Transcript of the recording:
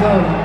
Raise